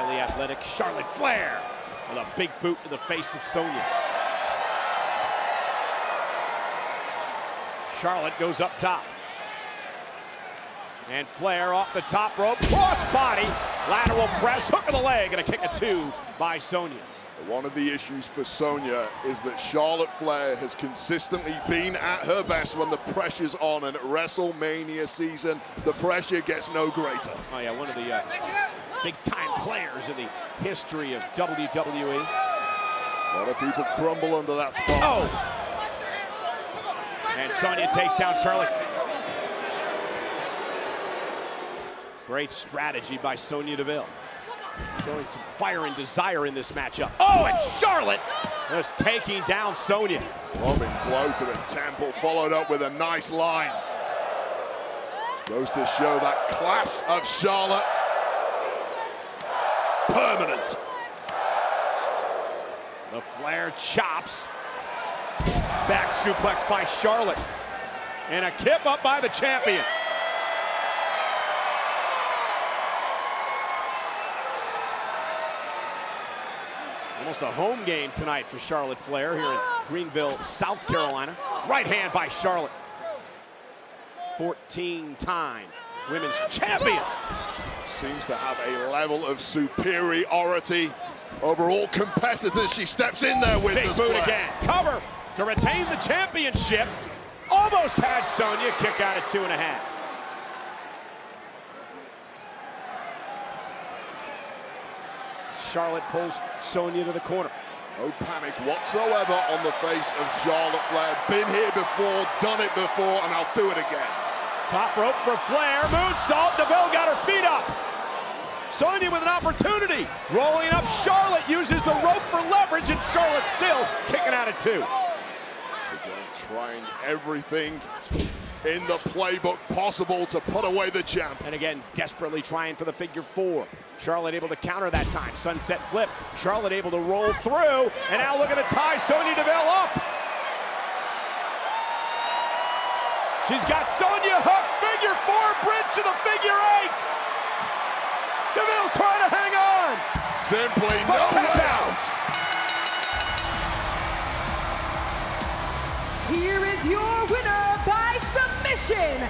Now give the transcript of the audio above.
athletic Charlotte Flair with a big boot to the face of Sonya. Charlotte goes up top. And Flair off the top rope, cross body, lateral press, hook of the leg, and a kick of two by Sonya. One of the issues for Sonya is that Charlotte Flair has consistently been at her best when the pressure's on, and at WrestleMania season, the pressure gets no greater. Oh yeah, one of the uh, big-time players in the history of WWE. A lot of people crumble under that spot. Oh! And Sonya takes down Charlotte. Great strategy by Sonya Deville. Showing some fire and desire in this matchup. Oh, oh and Charlotte just taking down Sonya. Roman blow to the temple, followed up with a nice line. Goes to show that class of Charlotte. Permanent. The Flair chops. Back suplex by Charlotte. And a kip up by the champion. Almost a home game tonight for Charlotte Flair here in Greenville, South Carolina. Right hand by Charlotte. 14-time women's champion. Seems to have a level of superiority over all competitors. She steps in there with Big this boot again. Cover to retain the championship. Almost had Sonya kick out at two and a half. Charlotte pulls Sonya to the corner. No panic whatsoever on the face of Charlotte Flair. Been here before, done it before, and I'll do it again. Top rope for Flair. Moonsault. Deville got her feet up. Sonya with an opportunity. Rolling up. Charlotte uses the rope for leverage, and Charlotte still kicking out at two. Again, trying everything in the playbook possible to put away the champ. And again, desperately trying for the figure four. Charlotte able to counter that time. Sunset flip. Charlotte able to roll through. And now looking to tie Sonya Deville up. She's got Sonya hooked. Figure four, bridge to the figure eight. Deville trying to hang on. Simply But no tap out. Here is your winner by submission